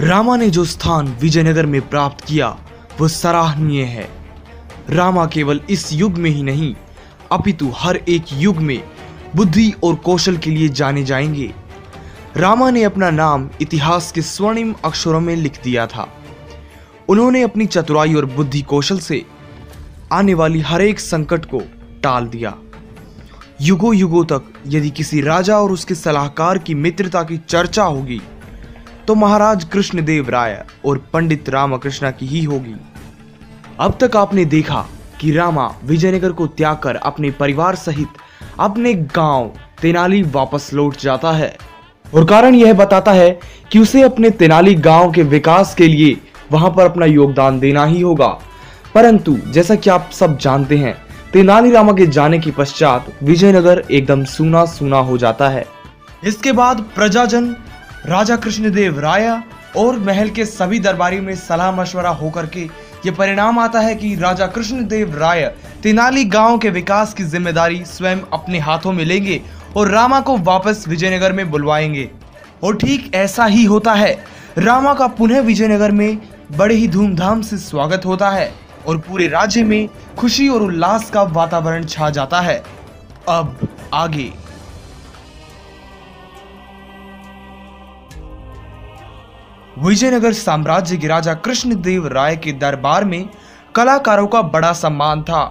रामा ने जो स्थान विजयनगर में प्राप्त किया, वो सराहनीय है। रामा केवल इस युग में ही नहीं, अपितु हर एक युग में बुद्धि और कौशल के लिए जाने जाएँगे। रामा ने अपना नाम इतिहास के स्वर्णिम अक्षरों में लिख दिया था। उन्होंने अपनी चतुराई और बुद्धि कौशल से आने वाली हर एक संकट को टाल दिया। युगों युगों तक यदि किसी राजा और उसके सलाहकार की मित्रता की चर्चा होगी तो महाराज कृष्णदेव राय और पंडित रामकृष्ण की ही होगी। अब तक आपने देखा कि रामा विजयनगर को त्याग कर अपने परिवार सहित अपने गाँव तेनाली वापस लौट जाता है। और कारण यह बताता है कि उसे अपने तेनाली गाँव के विकास के लिए वहाँ पर अपना योगदान देना ही होगा। परंतु जैसा कि आप सब जानते हैं तेनालीरामा के जाने के पश्चात विजयनगर एकदम सूना सूना हो जाता है। इसके बाद प्रजाजन राजा कृष्णदेव राय और महल के सभी दरबारियों में सलाह मशवरा होकर के ये परिणाम आता है कि राजा कृष्णदेव राय तेनाली गाँव के विकास की ज़िम्मेदारी स्वयं अपने हाथों में लेंगे और रामा को वापस विजयनगर में बुलवाएँगे। और ठीक ऐसा ही होता है। रामा का पुनः विजयनगर में बड़े ही धूमधाम से स्वागत होता है और पूरे राज्य में खुशी और उल्लास का वातावरण छा जाता है। अब आगे। विजयनगर साम्राज्य के राजा कृष्णदेव राय के दरबार में कलाकारों का बड़ा सम्मान था।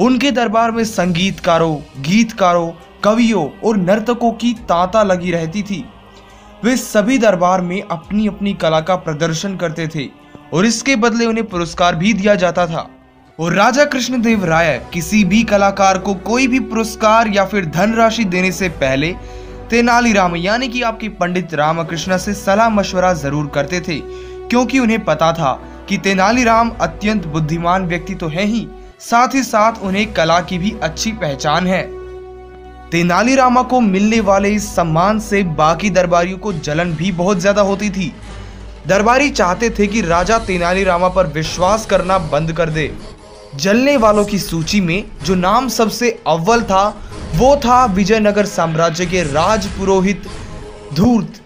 उनके दरबार में संगीतकारों, गीतकारों, कवियों और नर्तकों की तांता लगी रहती थी। वे सभी दरबार में अपनी अपनी कला का प्रदर्शन करते थे और इसके बदले उन्हें पुरस्कार भी दिया जाता था। और राजा कृष्णदेव राय किसी भी कलाकार को कोई भी पुरस्कार या फिर धनराशि देने से पहले तेनालीराम यानी कि आपके पंडित रामकृष्ण से सलाह मशवरा ज़रूर करते थे, क्योंकि उन्हें पता था कि तेनालीराम अत्यंत बुद्धिमान व्यक्ति तो है ही, साथ ही साथ उन्हें कला की भी अच्छी पहचान है। तेनालीरामा को मिलने वाले इस सम्मान से बाकी दरबारियों को जलन भी बहुत ज़्यादा होती थी। दरबारी चाहते थे कि राजा तेनालीरामा पर विश्वास करना बंद कर दे। जलने वालों की सूची में जो नाम सबसे अव्वल था वो था विजयनगर साम्राज्य के राज पुरोहित धूर्त,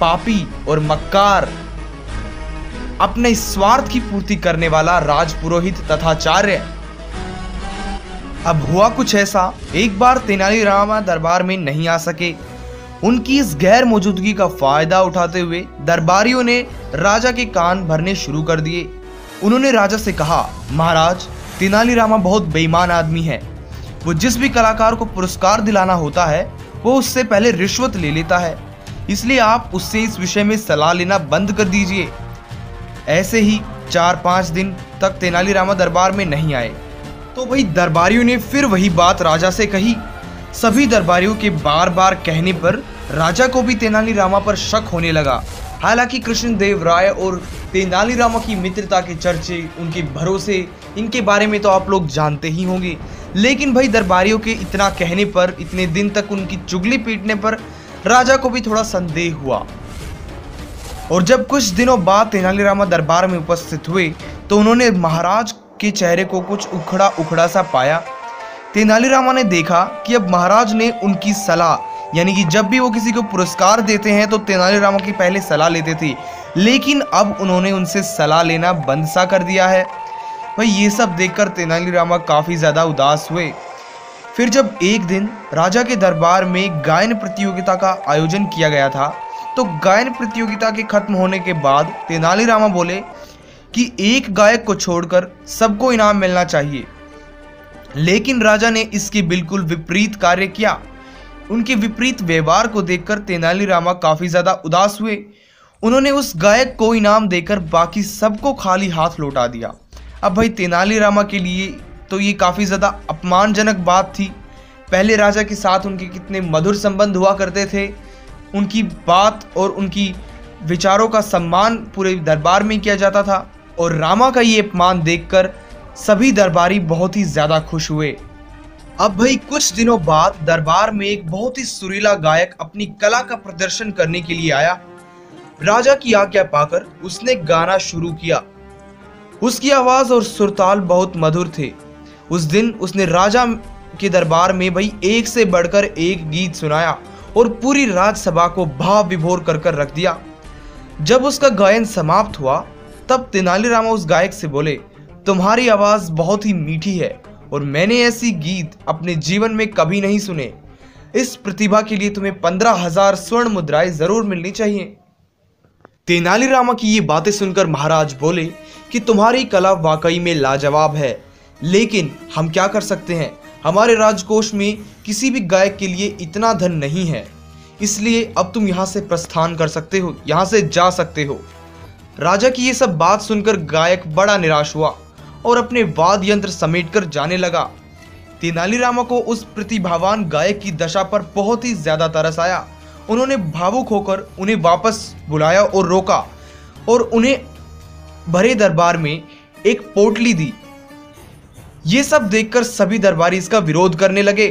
पापी और मक्कार। अपने स्वार्थ की पूर्ति करने वाला राज पुरोहित तथा चार्य अब हुआ कुछ ऐसा, एक बार तेनालीरामा दरबार में नहीं आ सके। उनकी इस गैर मौजूदगी का फ़ायदा उठाते हुए दरबारियों ने राजा के कान भरने शुरू कर दिए। उन्होंने राजा से कहा, महाराज तेनालीरामा बहुत बेईमान आदमी है। वो जिस भी कलाकार को पुरस्कार दिलाना होता है, वो उससे पहले रिश्वत ले लेता है। इसलिए आप उससे इस विषय में सलाह लेना बंद कर दीजिए। ऐसे ही चार पाँच दिन तक तेनालीरामा दरबार में नहीं आए। तो वही दरबारियों ने फिर वही बात राजा से कही। सभी दरबारियों के बार बार कहने पर राजा को भी तेनालीरामा पर शक होने लगा। हालाँकि कृष्णदेव राय और तेनालीरामा की मित्रता के चर्चे, उनके भरोसे, इनके बारे में तो आप लोग जानते ही होंगे। लेकिन भाई दरबारियों के इतना कहने पर, इतने दिन तक उनकी चुगली पीटने पर राजा को भी थोड़ा संदेह हुआ। और जब कुछ दिनों बाद तेनालीरामा दरबार में उपस्थित हुए तो उन्होंने महाराज के चेहरे को कुछ उखड़ा उखड़ा सा पाया। तेनालीरामा ने देखा कि अब महाराज ने उनकी सलाह, यानी कि जब भी वो किसी को पुरस्कार देते हैं तो तेनालीरामा की पहले सलाह लेते थे। लेकिन अब उन्होंने उनसे सलाह लेना बंद सा कर दिया है। भाई, ये सब देखकर तेनालीरामा काफ़ी ज़्यादा उदास हुए। फिर जब एक दिन राजा के दरबार में गायन प्रतियोगिता का आयोजन किया गया था तो गायन प्रतियोगिता के खत्म होने के बाद तेनालीरामा बोले कि एक गायक को छोड़कर सबको इनाम मिलना चाहिए। लेकिन राजा ने इसके बिल्कुल विपरीत कार्य किया। उनके विपरीत व्यवहार को देखकर तेनालीरामा काफ़ी ज़्यादा उदास हुए। उन्होंने उस गायक को इनाम देकर बाकी सबको खाली हाथ लौटा दिया। अब भाई तेनालीरामा के लिए तो ये काफ़ी ज़्यादा अपमानजनक बात थी। पहले राजा के साथ उनके कितने मधुर संबंध हुआ करते थे। उनकी बात और उनकी विचारों का सम्मान पूरे दरबार में किया जाता था और रामा का ये अपमान देखकर सभी दरबारी बहुत ही ज़्यादा खुश हुए। अब भाई कुछ दिनों बाद दरबार में एक बहुत ही सुरीला गायक अपनी कला का प्रदर्शन करने के लिए आया। राजा की आज्ञा पाकर उसने गाना शुरू किया। उसकी आवाज़ और सुरताल बहुत मधुर थे। उस दिन उसने राजा के दरबार में भाई एक से बढ़कर एक गीत सुनाया और पूरी राजसभा को भाव विभोर कर कर रख दिया। जब उसका गायन समाप्त हुआ, तब तेनालीरामा उस गायक से बोले, तुम्हारी आवाज़ बहुत ही मीठी है और मैंने ऐसी गीत अपने जीवन में कभी नहीं सुने। इस प्रतिभा के लिए तुम्हें पंद्रह हज़ार स्वर्ण मुद्राएँ ज़रूर मिलनी चाहिए। तेनालीरामा की ये बातें सुनकर महाराज बोले कि तुम्हारी कला वाकई में लाजवाब है, लेकिन हम क्या कर सकते हैं? हमारे राजकोष में किसी भी गायक के लिए इतना धन नहीं है। इसलिए अब तुम यहाँ से प्रस्थान कर सकते हो, यहाँ से जा सकते हो। राजा की ये सब बात सुनकर गायक बड़ा निराश हुआ और अपने वाद यंत्र समेट कर जाने लगा। तेनालीरामा को उस प्रतिभावान गायक की दशा पर बहुत ही ज़्यादा तरस आया। उन्होंने भावुक होकर उन्हें वापस बुलाया और रोका और उन्हें भरे दरबार में एक पोटली दी। ये सब देखकर सभी दरबारी इसका विरोध करने लगे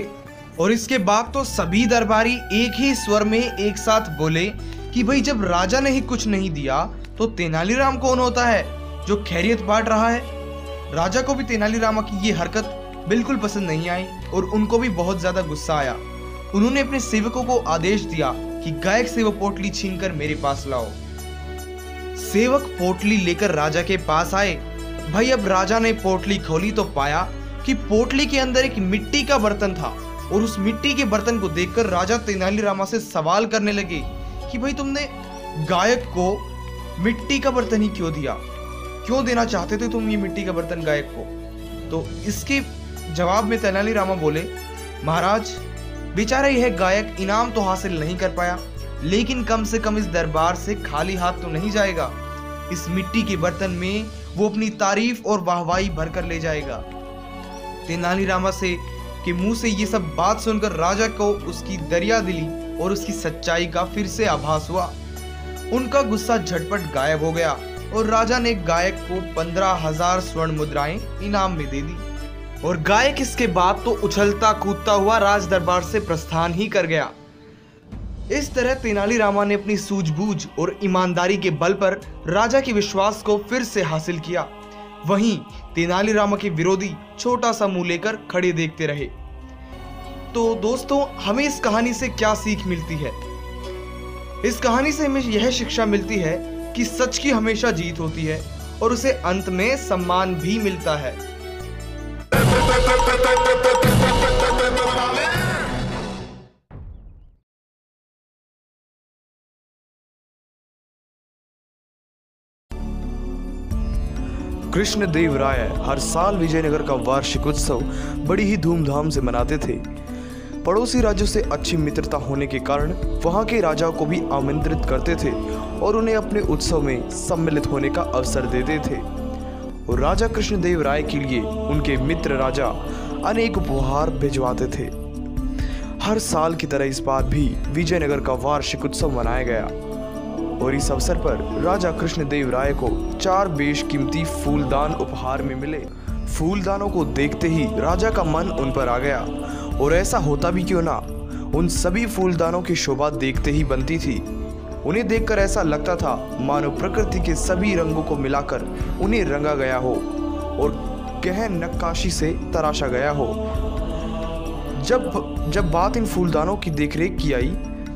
और इसके बाद तो सभी दरबारी एक ही स्वर में एक साथ बोले कि भाई जब राजा ने ही कुछ नहीं दिया तो तेनालीराम कौन होता है जो खैरियत बांट रहा है? राजा को भी तेनालीरामा की ये हरकत बिल्कुल पसंद नहीं आई और उनको भी बहुत ज़्यादा गुस्सा आया। उन्होंने अपने सेवकों को आदेश दिया कि गायक से वो पोटली छीनकर मेरे पास लाओ। सेवक पोटली लेकर राजा के पास आए। भाई, अब राजा ने पोटली खोली तो पाया कि पोटली के अंदर एक मिट्टी का बर्तन था और उस मिट्टी के बर्तन को देखकर राजा तेनालीरामा से सवाल करने लगे कि भाई, तुमने गायक को मिट्टी का बर्तन ही क्यों दिया? क्यों देना चाहते थे तुम ये मिट्टी का बर्तन गायक को? तो इसके जवाब में तेनालीरामा बोले, महाराज बेचारा यह गायक इनाम तो हासिल नहीं कर पाया, लेकिन कम से कम इस दरबार से खाली हाथ तो नहीं जाएगा। इस मिट्टी के बर्तन में वो अपनी तारीफ़ और वाहवाही भरकर ले जाएगा। तेनालीरामा से के मुँह से ये सब बात सुनकर राजा को उसकी दरिया दिली और उसकी सच्चाई का फिर से आभास हुआ। उनका गुस्सा झटपट गायब हो गया और राजा ने गायक को पंद्रह हज़ार स्वर्ण मुद्राएँ इनाम में दे दी। और गायक इसके बाद तो उछलता कूदता हुआ राज दरबार से प्रस्थान ही कर गया। इस तरह तेनालीरामा ने अपनी सूझबूझ और ईमानदारी के बल पर राजा के विश्वास को फिर से हासिल किया। वहीं तेनालीरामा के विरोधी छोटा सा मुँह लेकर खड़े देखते रहे। तो दोस्तों, हमें इस कहानी से क्या सीख मिलती है? इस कहानी से हमें यह शिक्षा मिलती है कि सच की हमेशा जीत होती है और उसे अंत में सम्मान भी मिलता है। कृष्ण देव राय हर साल विजयनगर का वार्षिक उत्सव बड़ी ही धूमधाम से मनाते थे। पड़ोसी राज्यों से अच्छी मित्रता होने के कारण वहाँ के राजाओं को भी आमंत्रित करते थे और उन्हें अपने उत्सव में सम्मिलित होने का अवसर देते थे। और राजा कृष्णदेव राय के लिए उनके मित्र राजा अनेक उपहार भिजवाते थे। हर साल की तरह इस बार भी विजयनगर का वार्षिक उत्सव मनाया गया। और इस अवसर पर राजा कृष्णदेव राय को चार बेशकीमती फूलदान उपहार में मिले। फूलदानों को देखते ही राजा का मन उन पर आ गया। और ऐसा होता भी क्यों ना, उन सभी फूलदानों की शोभा देखते ही बनती थी। उन्हें देखकर ऐसा लगता था मानो प्रकृति के सभी रंगों को मिलाकर उन्हें रंगा गया हो और गहन नक्काशी से तराशा गया हो। जब जब बात इन फूलदानों की देखरेख की आई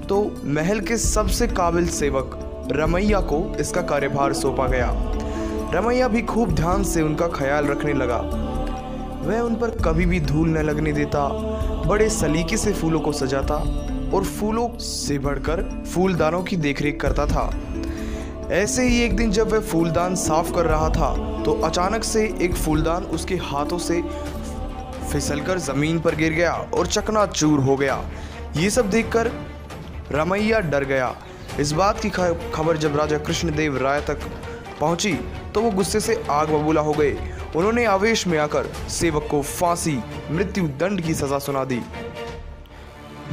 तो महल के सबसे काबिल सेवक रमैया को इसका कार्यभार सौंपा गया। रमैया भी खूब ध्यान से उनका ख्याल रखने लगा। वह उन पर कभी भी धूल न लगने देता, बड़े सलीके से फूलों को सजाता और फूलों से बढ़कर फूलदानों की देखरेख करता था। ऐसे ही एक दिन जब वह फूलदान साफ़ कर रहा था तो अचानक से एक फूलदान उसके हाथों से फिसलकर ज़मीन पर गिर गया और चकनाचूर हो गया। ये सब देखकर रमैया डर गया। इस बात की खबर जब राजा कृष्णदेव राय तक पहुँची तो वो गुस्से से आग बबूला हो गए। उन्होंने आवेश में आकर सेवक को फांसी मृत्यु दंड की सजा सुना दी।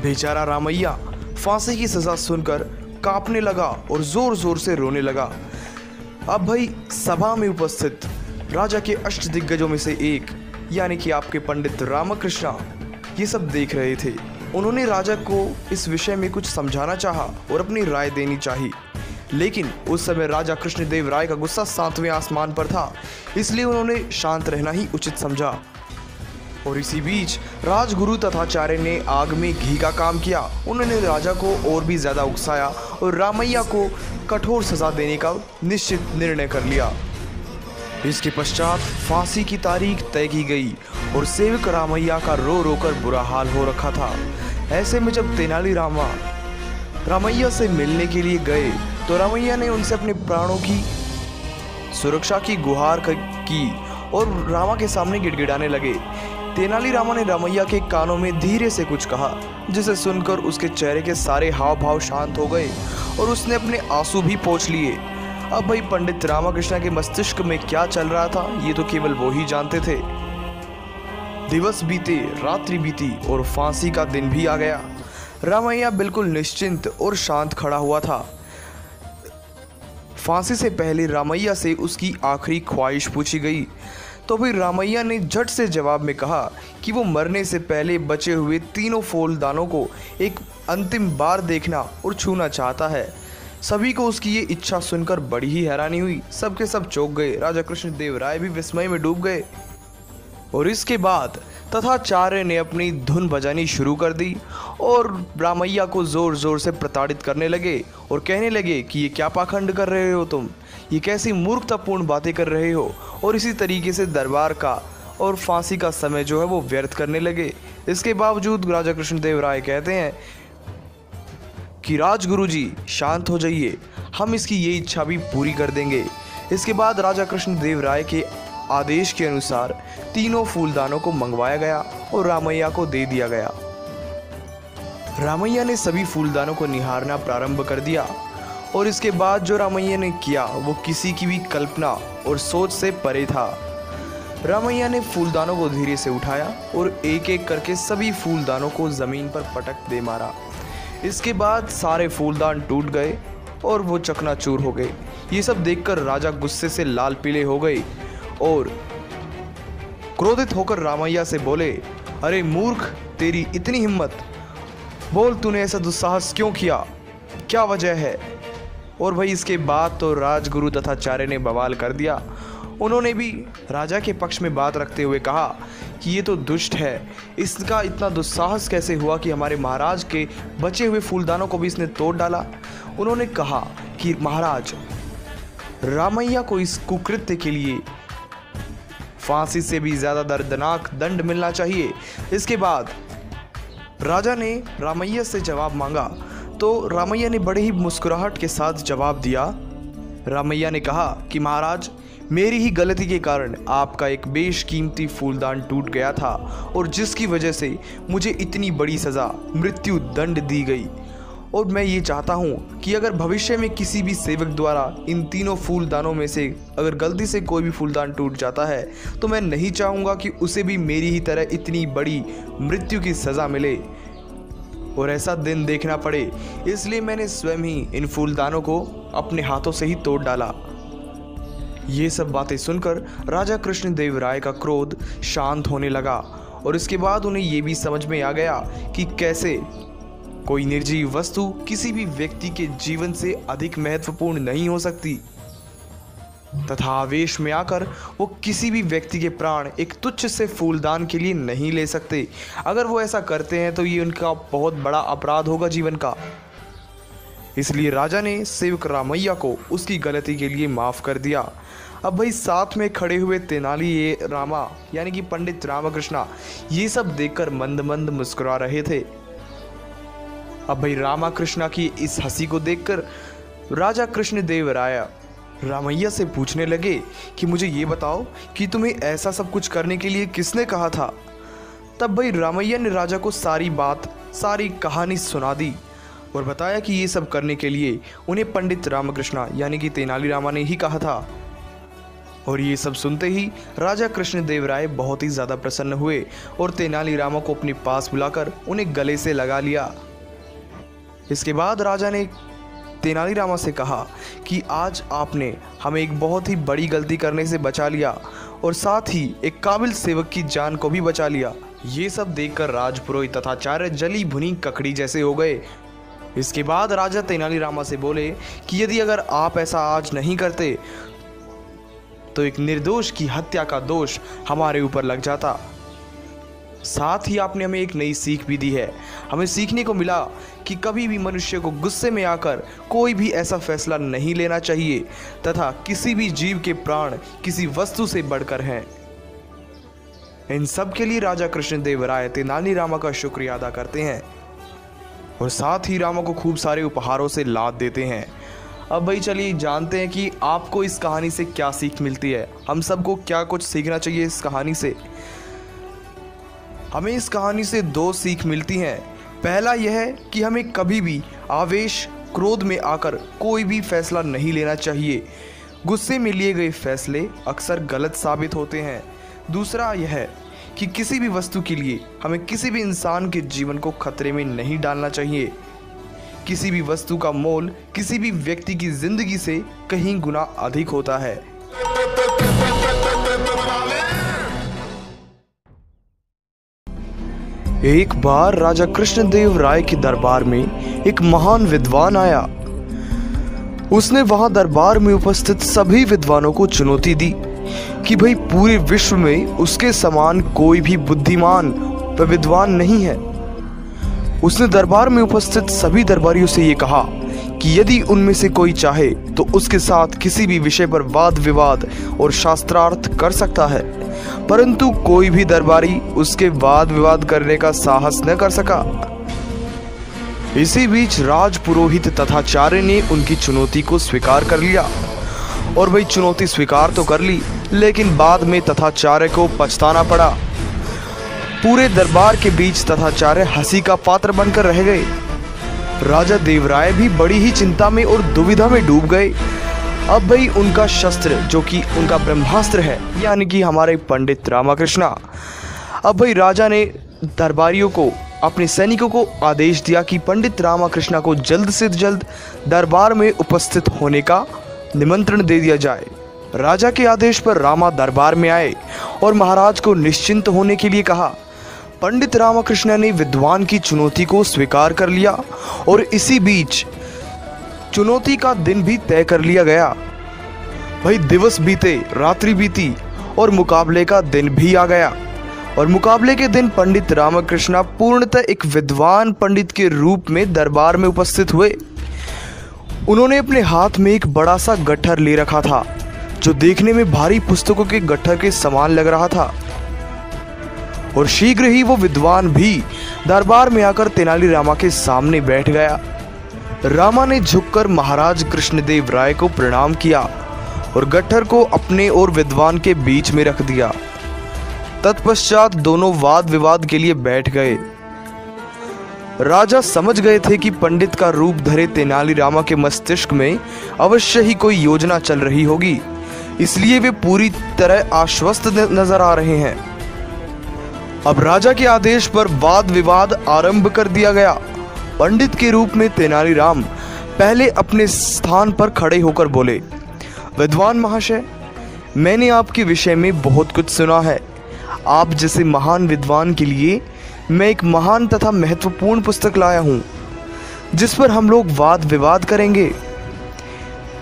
बेचारा रामैया फांसी की सजा सुनकर कांपने लगा और ज़ोर ज़ोर से रोने लगा। अब भाई सभा में उपस्थित राजा के अष्ट दिग्गजों में से एक, यानी कि आपके पंडित रामकृष्णा, ये सब देख रहे थे। उन्होंने राजा को इस विषय में कुछ समझाना चाहा और अपनी राय देनी चाहिए लेकिन उस समय राजा कृष्णदेव राय का गुस्सा सातवें आसमान पर था, इसलिए उन्होंने शांत रहना ही उचित समझा। और इसी बीच राजगुरु तथाचार्य ने आग में घी का काम किया। उन्होंने राजा को और भी ज़्यादा उकसाया और रामैया को कठोर सजा देने का निश्चित निर्णय कर लिया। इसके पश्चात फांसी की तारीख तय की गई और सेवक रामैया का रो रो कर बुरा हाल हो रखा था। ऐसे में जब तेनाली रामा रामैया से मिलने के लिए गए तो रामैया ने उनसे अपने प्राणों की सुरक्षा की गुहार की और रामा के सामने गिड़गिड़ाने लगे। तेनाली रामा ने रामैया के कानों में धीरे से कुछ कहा, जिसे सुनकर उसके चेहरे के सारे हाव भाव शांत हो गए और उसने अपने आँसू भी पोछ लिए। अब भाई पंडित रामाकृष्ण के मस्तिष्क में क्या चल रहा था, ये तो केवल वो ही जानते थे। दिवस बीते, रात्रि बीती और फांसी का दिन भी आ गया। रामैया बिल्कुल निश्चिंत और शांत खड़ा हुआ था। फांसी से पहले रामैया से उसकी आखिरी ख्वाहिश पूछी गई तो फिर रामैया ने झट से जवाब में कहा कि वो मरने से पहले बचे हुए तीनों फूलदानों को एक अंतिम बार देखना और छूना चाहता है। सभी को उसकी ये इच्छा सुनकर बड़ी ही हैरानी हुई। सबके सब चौंक गए। राजा कृष्ण देव राय भी विस्मय में डूब गए। और इसके बाद तथाचार्य ने अपनी धुन बजानी शुरू कर दी और रामैया को ज़ोर ज़ोर से प्रताड़ित करने लगे और कहने लगे कि ये क्या पाखंड कर रहे हो तुम? ये कैसी मूर्खतापूर्ण बातें कर रहे हो? और इसी तरीके से दरबार का और फांसी का समय जो है वो व्यर्थ करने लगे। इसके बावजूद राजा कृष्णदेव राय कहते हैं कि राजगुरु जी शांत हो जाइए। हम इसकी ये इच्छा भी पूरी कर देंगे। इसके बाद राजा कृष्णदेव राय के आदेश के अनुसार तीनों फूलदानों को मंगवाया गया और रामैया को दे दिया गया। रामैया ने सभी फूलदानों को निहारना प्रारंभ कर दिया। और इसके बाद जो रामैया ने किया, वो किसी की भी कल्पना और सोच से परे था। रामैया ने फूलदानों को धीरे से उठाया और एक एक करके सभी फूलदानों को ज़मीन पर पटक दे मारा। इसके बाद सारे फूलदान टूट गए और वो चकनाचूर हो गए। ये सब देखकर राजा गुस्से से लाल पीले हो गए और क्रोधित होकर रामैया से बोले, अरे मूर्ख, तेरी इतनी हिम्मत। बोल, तूने ऐसा दुस्साहस क्यों किया? क्या वजह है? और भाई इसके बाद तो राजगुरु तथा चार्य ने बवाल कर दिया। उन्होंने भी राजा के पक्ष में बात रखते हुए कहा कि ये तो दुष्ट है। इसका इतना दुस्साहस कैसे हुआ कि हमारे महाराज के बचे हुए फूलदानों को भी इसने तोड़ डाला? उन्होंने कहा कि महाराज, रामैया को इस कुकृत्य के लिए फांसी से भी ज़्यादा दर्दनाक दंड मिलना चाहिए। इसके बाद राजा ने रामैया से जवाब मांगा तो रामैया ने बड़े ही मुस्कुराहट के साथ जवाब दिया। रामैया ने कहा कि महाराज, मेरी ही गलती के कारण आपका एक बेशकीमती फूलदान टूट गया था और जिसकी वजह से मुझे इतनी बड़ी सज़ा, मृत्यु दंड दी गई। और मैं ये चाहता हूँ कि अगर भविष्य में किसी भी सेवक द्वारा इन तीनों फूलदानों में से अगर गलती से कोई भी फूलदान टूट जाता है तो मैं नहीं चाहूँगा कि उसे भी मेरी ही तरह इतनी बड़ी मृत्यु की सज़ा मिले। और ऐसा दिन देखना पड़े। इसलिए मैंने स्वयं ही इन फूलदानों को अपने हाथों से ही तोड़ डाला। ये सब बातें सुनकर राजा कृष्णदेव राय का क्रोध शांत होने लगा और इसके बाद उन्हें ये भी समझ में आ गया कि कैसे कोई निर्जीव वस्तु किसी भी व्यक्ति के जीवन से अधिक महत्वपूर्ण नहीं हो सकती। तथा आवेश में आकर वो किसी भी व्यक्ति के प्राण एक तुच्छ से फूलदान के लिए नहीं ले सकते। अगर वो ऐसा करते हैं तो ये उनका बहुत बड़ा अपराध होगा जीवन का। इसलिए राजा ने सेवक रामैया को उसकी गलती के लिए माफ़ कर दिया। अब भाई, साथ में खड़े हुए तेनाली ये रामा, यानी कि पंडित रामकृष्णा, ये सब देखकर मंद मंद मुस्कुरा रहे थे। अब भाई रामा कृष्णा की इस हँसी को देखकर राजा कृष्ण देव राय रामैया से पूछने लगे कि मुझे ये बताओ कि तुम्हें ऐसा सब कुछ करने के लिए किसने कहा था? तब भाई रामैया ने राजा को सारी बात, सारी कहानी सुना दी और बताया कि ये सब करने के लिए उन्हें पंडित रामकृष्णा, यानी कि तेनाली रामा ने ही कहा था। और ये सब सुनते ही राजा कृष्णदेव राय बहुत ही ज़्यादा प्रसन्न हुए और तेनाली रामा को अपने पास बुलाकर उन्हें गले से लगा लिया। इसके बाद राजा ने तेनालीरामा से कहा कि आज आपने हमें एक बहुत ही बड़ी गलती करने से बचा लिया और साथ ही एक काबिल सेवक की जान को भी बचा लिया। ये सब देखकर राजपुरोहित तथा चार्य जली भुनी ककड़ी जैसे हो गए। इसके बाद राजा तेनालीरामा से बोले कि यदि अगर आप ऐसा आज नहीं करते तो एक निर्दोष की हत्या का दोष हमारे ऊपर लग जाता। साथ ही आपने हमें एक नई सीख भी दी है। हमें सीखने को मिला कि कभी भी मनुष्य को गुस्से में आकर कोई भी ऐसा फैसला नहीं लेना चाहिए, तथा किसी भी जीव के प्राण किसी वस्तु से बढ़कर हैं। इन सब के लिए राजा कृष्णदेव राय तेनाली रामा का शुक्रिया अदा करते हैं, और साथ ही रामा को खूब सारे उपहारों से लाद देते हैं। अब भाई चलिए जानते हैं कि आपको इस कहानी से क्या सीख मिलती है। हम सबको क्या कुछ सीखना चाहिए इस कहानी से? हमें इस कहानी से दो सीख मिलती हैं। पहला यह है कि हमें कभी भी आवेश, क्रोध में आकर कोई भी फैसला नहीं लेना चाहिए। गुस्से में लिए गए फैसले अक्सर गलत साबित होते हैं। दूसरा यह है कि किसी भी वस्तु के लिए हमें किसी भी इंसान के जीवन को खतरे में नहीं डालना चाहिए। किसी भी वस्तु का मोल किसी भी व्यक्ति की ज़िंदगी से कहीं गुना अधिक होता है। एक बार राजा कृष्णदेव राय के दरबार में एक महान विद्वान आया। उसने वहाँ दरबार में उपस्थित सभी विद्वानों को चुनौती दी कि भाई, पूरे विश्व में उसके समान कोई भी बुद्धिमान व विद्वान नहीं है। उसने दरबार में उपस्थित सभी दरबारियों से ये कहा कि यदि उनमें से कोई चाहे तो उसके साथ किसी भी विषय पर वाद विवाद और शास्त्रार्थ कर सकता है। परंतु कोई भी दरबारी उसके वाद विवाद करने का साहस न कर सका। इसी बीच राज पुरोहित तथा चार्य ने उनकी चुनौती को स्वीकार कर लिया और वही चुनौती स्वीकार तो कर ली, लेकिन बाद में तथाचार्य को पछताना पड़ा। पूरे दरबार के बीच तथाचार्य हँसी का पात्र बनकर रह गए। राजा देवराय भी बड़ी ही चिंता में और दुविधा में डूब गए। अब भाई उनका शस्त्र, जो कि उनका ब्रह्मास्त्र है, यानी कि हमारे पंडित रामाकृष्णा। अब भाई राजा ने दरबारियों को, अपने सैनिकों को आदेश दिया कि पंडित रामाकृष्णा को जल्द से जल्द दरबार में उपस्थित होने का निमंत्रण दे दिया जाए। राजा के आदेश पर रामा दरबार में आए और महाराज को निश्चिंत होने के लिए कहा। पंडित रामकृष्ण ने विद्वान की चुनौती को स्वीकार कर लिया और इसी बीच चुनौती का दिन भी तय कर लिया गया। भाई दिवस बीते, रात्रि बीती और मुकाबले का दिन भी आ गया। और मुकाबले के दिन पंडित रामकृष्ण पूर्णतः एक विद्वान पंडित के रूप में दरबार में उपस्थित हुए। उन्होंने अपने हाथ में एक बड़ा सा गट्ठर ले रखा था, जो देखने में भारी पुस्तकों के गट्ठर के समान लग रहा था। और शीघ्र ही वो विद्वान भी दरबार में आकर तेनाली रामा के सामने बैठ गया। रामा ने झुककर महाराज कृष्णदेव राय को प्रणाम किया और गट्ठर को अपने और विद्वान के बीच में रख दिया। तत्पश्चात दोनों वाद विवाद के लिए बैठ गए। राजा समझ गए थे कि पंडित का रूप धरे तेनालीरामा के मस्तिष्क में अवश्य ही कोई योजना चल रही होगी, इसलिए वे पूरी तरह आश्वस्त नज़र आ रहे हैं। अब राजा के आदेश पर वाद विवाद आरंभ कर दिया गया। पंडित के रूप में तेनालीराम पहले अपने स्थान पर खड़े होकर बोले, विद्वान महाशय, मैंने आपके विषय में बहुत कुछ सुना है। आप जैसे महान विद्वान के लिए मैं एक महान तथा महत्वपूर्ण पुस्तक लाया हूँ, जिस पर हम लोग वाद विवाद करेंगे।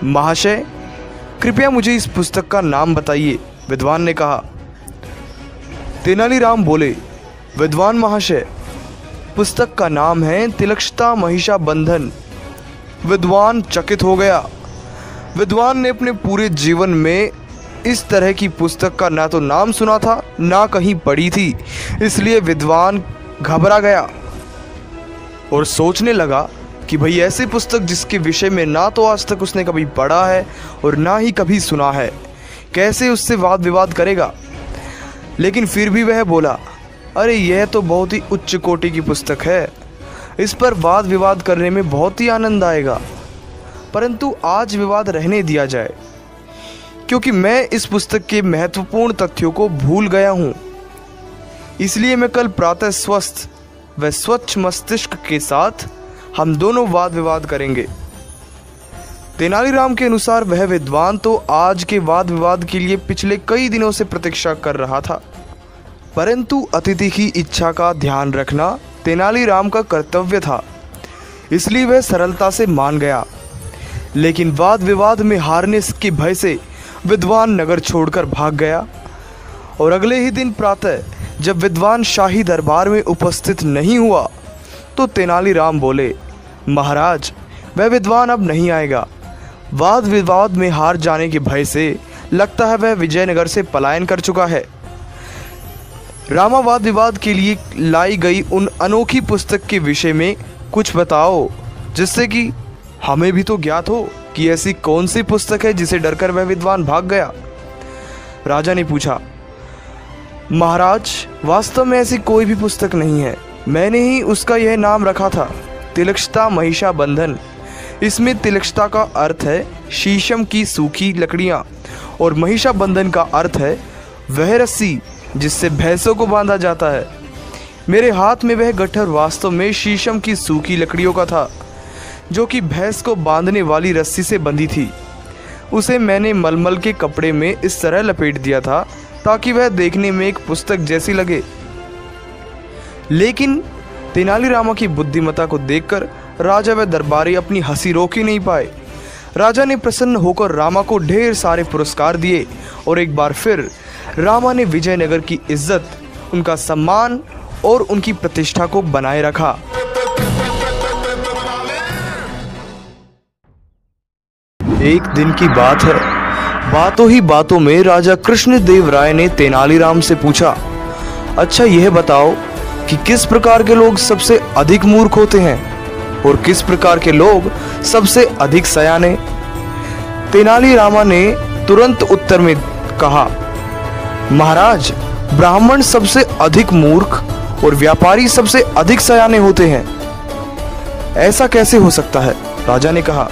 महाशय, कृपया मुझे इस पुस्तक का नाम बताइए, विद्वान ने कहा। तेनालीराम बोले, विद्वान महाशय पुस्तक का नाम है तिलक्षता महिषा बंधन विद्वान चकित हो गया। विद्वान ने अपने पूरे जीवन में इस तरह की पुस्तक का ना तो नाम सुना था, ना कहीं पढ़ी थी। इसलिए विद्वान घबरा गया और सोचने लगा कि भाई ऐसी पुस्तक जिसके विषय में ना तो आज तक उसने कभी पढ़ा है और ना ही कभी सुना है, कैसे उससे वाद विवाद करेगा? लेकिन फिर भी वह बोला अरे, यह तो बहुत ही उच्च कोटि की पुस्तक है। इस पर वाद विवाद करने में बहुत ही आनंद आएगा। परंतु आज विवाद रहने दिया जाए, क्योंकि मैं इस पुस्तक के महत्वपूर्ण तथ्यों को भूल गया हूँ। इसलिए मैं कल प्रातः स्वस्थ व स्वच्छ मस्तिष्क के साथ हम दोनों वाद विवाद करेंगे। तेनालीराम के अनुसार वह विद्वान तो आज के वाद विवाद के लिए पिछले कई दिनों से प्रतीक्षा कर रहा था। परंतु अतिथि की इच्छा का ध्यान रखना तेनालीराम का कर्तव्य था। इसलिए वह सरलता से मान गया। लेकिन वाद विवाद में हारने के भय से विद्वान नगर छोड़कर भाग गया और अगले ही दिन प्रातः जब विद्वान शाही दरबार में उपस्थित नहीं हुआ तो तेनालीराम बोले, महाराज, वह विद्वान अब नहीं आएगा। वाद विवाद में हार जाने के भय से लगता है वह विजयनगर से पलायन कर चुका है। रामावाद विवाद के लिए लाई गई उन अनोखी पुस्तक के विषय में कुछ बताओ, जिससे कि हमें भी तो ज्ञात हो कि ऐसी कौन सी पुस्तक है जिसे डरकर वह विद्वान भाग गया। राजा ने पूछा, महाराज, वास्तव में ऐसी कोई भी पुस्तक नहीं है। मैंने ही उसका यह नाम रखा था तिलक्षता महिषा बंधन। इसमें तिलक्षता का अर्थ है शीशम की सूखी लकड़ियाँ, और महिषा बंधन का अर्थ है वह रस्सी। जिससे भैंसों को बांधा जाता है। मेरे हाथ में वह गट्ठर वास्तव में शीशम की सूखी लकड़ियों का था, जो कि भैंस को बांधने वाली रस्सी से बंधी थी। उसे मैंने मलमल के कपड़े में इस तरह लपेट दिया था, ताकि वह देखने में एक पुस्तक जैसी लगे। लेकिन तेनालीरामा की बुद्धिमता को देखकर राजा व दरबारी अपनी हँसी रोक ही नहीं पाए। राजा ने प्रसन्न होकर रामा को ढेर सारे पुरस्कार दिए और एक बार फिर रामा ने विजयनगर की इज़्ज़त, उनका सम्मान और उनकी प्रतिष्ठा को बनाए रखा। एक दिन की बात है। बातों ही बातों में राजा कृष्णदेव राय ने तेनालीराम से पूछा अच्छा यह बताओ कि किस प्रकार के लोग सबसे अधिक मूर्ख होते हैं और किस प्रकार के लोग सबसे अधिक सयाने? तेनालीरामा ने तुरंत उत्तर में कहा महाराज, ब्राह्मण सबसे अधिक मूर्ख और व्यापारी सबसे अधिक सयाने होते हैं। ऐसा कैसे हो सकता है? राजा ने कहा,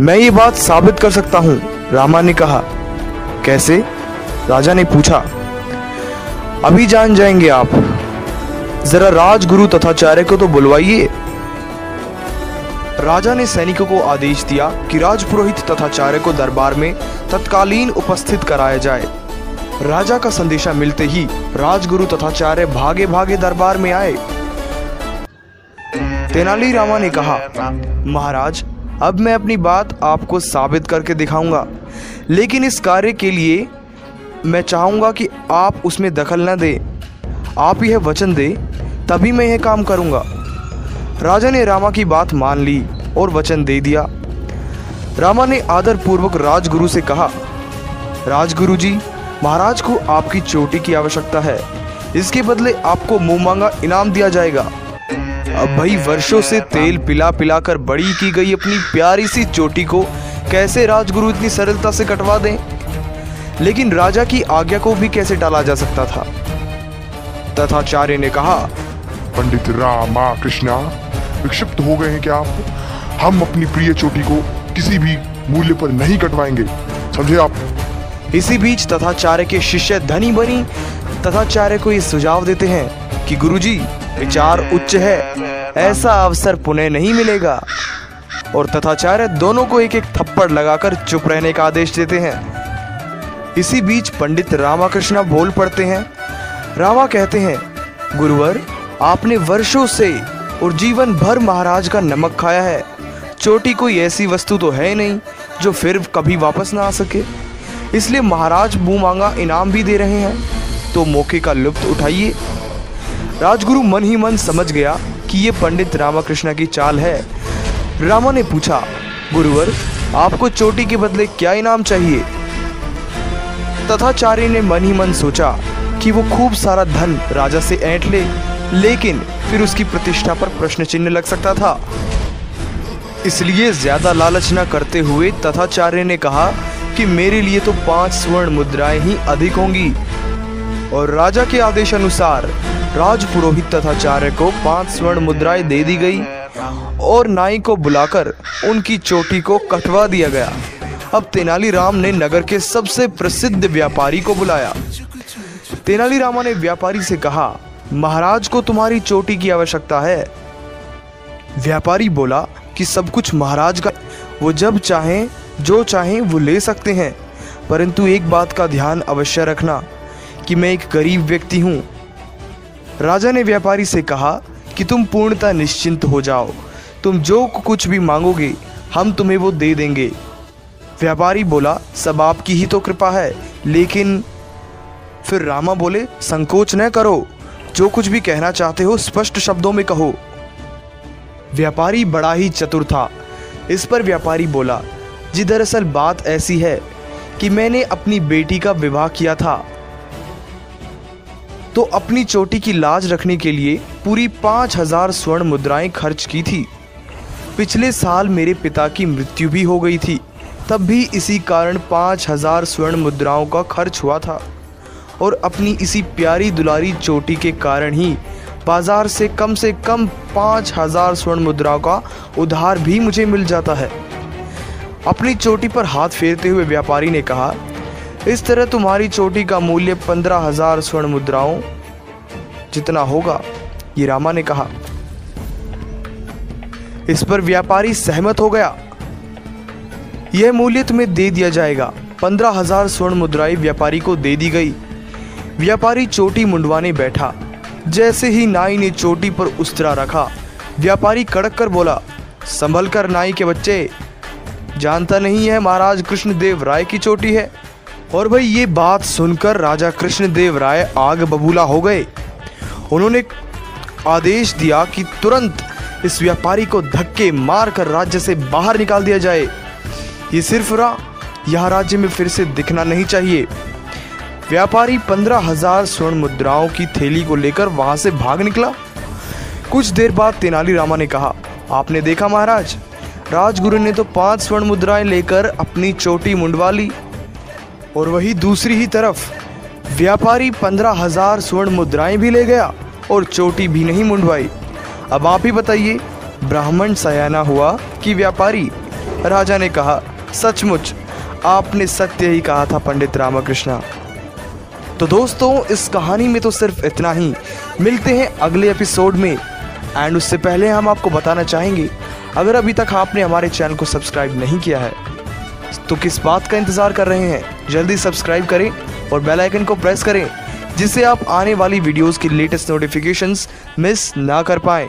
मैं ये बात साबित कर सकता हूँ। रामा ने कहा, कैसे? राजा ने पूछा, अभी जान जाएँगे आप। जरा राजगुरु तथाचार्य को तो बुलवाइए। राजा ने सैनिकों को आदेश दिया कि राजपुरोहित तथाचार्य को दरबार में तत्कालीन उपस्थित कराया जाए। राजा का संदेशा मिलते ही राजगुरु तथाचार्य भागे भागे दरबार में आए। तेनालीरामा ने कहा, महाराज, अब मैं अपनी बात आपको साबित करके दिखाऊँगा। लेकिन इस कार्य के लिए मैं चाहूँगा कि आप उसमें दखल न दें। आप यह वचन दें, तभी मैं यह काम करूँगा। राजा ने रामा की बात मान ली और वचन दे दिया। रामा ने आदर पूर्वक राजगुरु से कहा राजगुरु जी महाराज को आपकी चोटी की आवश्यकता है। इसके बदले आपको मुँह मांगा इनाम दिया जाएगा। अब भाई, वर्षों से तेल पिला पिलाकर बड़ी की गई अपनी प्यारी सी चोटी को कैसे राजगुरु इतनी सरलता से कटवा दें? लेकिन राजा की आज्ञा को भी कैसे टाला जा सकता था? तथाचार्य ने कहा, पंडित रामा कृष्णा, विक्षिप्त हो गए हैं क्या आप? हम अपनी प्रिय चोटी को किसी भी मूल्य पर नहीं कटवाएँगे। समझे आप? इसी बीच तथाचार्य के शिष्य धनी बनी। तथाचार्य को ये सुझाव देते हैं कि गुरुजी, विचार उच्च है, ऐसा अवसर पुनः नहीं मिलेगा। और तथाचार्य दोनों को एक एक थप्पड़ लगाकर चुप रहने का आदेश देते हैं। इसी बीच पंडित रामाकृष्ण बोल पड़ते हैं। रामा कहते हैं, गुरुवर, आपने वर्षों से और जीवन भर महाराज का नमक खाया है। चोटी कोई ऐसी वस्तु तो है नहीं, जो फिर कभी वापस ना आ सके। इसलिए महाराज मुँह मांगा इनाम भी दे रहे हैं। तो मौके का लुप्त उठाइए। राजगुरु मन ही मन समझ गया कि ये पंडित रामाकृष्ण की चाल है। रामा ने पूछा, गुरुवर, आपको चोटी के बदले क्या इनाम चाहिए? तथाचार्य ने मन ही मन सोचा कि वो खूब सारा धन राजा से ऐंठ ले, लेकिन फिर उसकी प्रतिष्ठा पर प्रश्न चिन्ह लग सकता था। इसलिए ज़्यादा लालच न करते हुए तथाचार्य ने कहा कि मेरे लिए तो पाँच स्वर्ण मुद्राएँ ही अधिक होंगी। और राजा के आदेश अनुसार राज पुरोहित तथाचार्य को पाँच स्वर्ण मुद्राएँ दे दी गई और नाई को बुलाकर उनकी चोटी को कटवा दिया गया। अब तेनालीराम ने नगर के सबसे प्रसिद्ध व्यापारी को बुलाया। तेनालीरामा ने व्यापारी से कहा, महाराज को तुम्हारी चोटी की आवश्यकता है। व्यापारी बोला कि, सब कुछ महाराज का, वो जब चाहें जो चाहें वो ले सकते हैं। परंतु एक बात का ध्यान अवश्य रखना कि मैं एक गरीब व्यक्ति हूँ। राजा ने व्यापारी से कहा कि तुम पूर्णतः निश्चिंत हो जाओ। तुम जो कुछ भी मांगोगे, हम तुम्हें वो दे देंगे। व्यापारी बोला, सब आपकी ही तो कृपा है, लेकिन फिर रामा बोले, संकोच न करो। जो कुछ भी कहना चाहते हो, स्पष्ट शब्दों में कहो। व्यापारी बड़ा ही चतुर था। इस पर व्यापारी बोला जी दरअसल बात ऐसी है कि मैंने अपनी बेटी का विवाह किया था। तो अपनी चोटी की लाज रखने के लिए पूरी पाँच हज़ार स्वर्ण मुद्राएँ खर्च की थी। पिछले साल मेरे पिता की मृत्यु भी हो गई थी, तब भी इसी कारण पाँच हज़ार स्वर्ण मुद्राओं का खर्च हुआ था। और अपनी इसी प्यारी दुलारी चोटी के कारण ही बाज़ार से कम से कम पाँच हज़ार स्वर्ण मुद्राओं का उधार भी मुझे मिल जाता है। अपनी चोटी पर हाथ फेरते हुए व्यापारी ने कहा, इस तरह तुम्हारी चोटी का मूल्य पंद्रह हज़ार स्वर्ण मुद्राओं जितना होगा, ये रामा ने कहा। इस पर व्यापारी सहमत हो गया। यह मूल्य तुम्हें दे दिया जाएगा। पंद्रह हज़ार स्वर्ण मुद्राएँ व्यापारी को दे दी गई। व्यापारी चोटी मुंडवाने बैठा। जैसे ही नाई ने चोटी पर उस्तरा रखा, व्यापारी कड़क कर बोला, संभल कर नाई के बच्चे जानता नहीं है महाराज कृष्णदेव राय की चोटी है। और भाई ये बात सुनकर राजा कृष्णदेव राय आग बबूला हो गए। उन्होंने आदेश दिया कि तुरंत इस व्यापारी को धक्के मारकर राज्य से बाहर निकाल दिया जाए। ये सिर्फ़ रहा, यह राज्य में फिर से दिखना नहीं चाहिए। व्यापारी पंद्रह हज़ार स्वर्ण मुद्राओं की थैली को लेकर वहाँ से भाग निकला। कुछ देर बाद तेनालीरामा ने कहा, आपने देखा महाराज राजगुरु ने तो पाँच स्वर्ण मुद्राएँ लेकर अपनी चोटी मुंडवा ली। और वही दूसरी ही तरफ़ व्यापारी पंद्रह हज़ार स्वर्ण मुद्राएँ भी ले गया और चोटी भी नहीं मुंडवाई। अब आप ही बताइए, ब्राह्मण सयाना हुआ कि व्यापारी? राजा ने कहा, सचमुच, आपने सत्य ही कहा था पंडित रामकृष्णा। तो दोस्तों, इस कहानी में तो सिर्फ़ इतना ही। मिलते हैं अगले एपिसोड में। एंड उससे पहले हम आपको बताना चाहेंगे अगर अभी तक आपने हमारे चैनल को सब्सक्राइब नहीं किया है तो किस बात का इंतज़ार कर रहे हैं? जल्दी सब्सक्राइब करें और बेल आइकन को प्रेस करें, जिससे आप आने वाली वीडियोस की लेटेस्ट नोटिफिकेशंस मिस ना कर पाएँ।